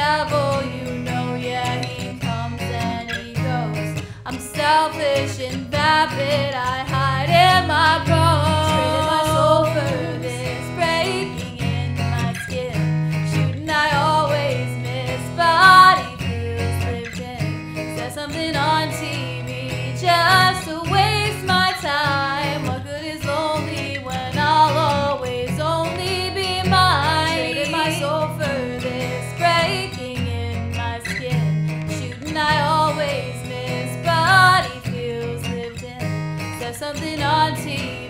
devil, you know, yeah, he comes and he goes. I'm selfish and vapid. Something on TV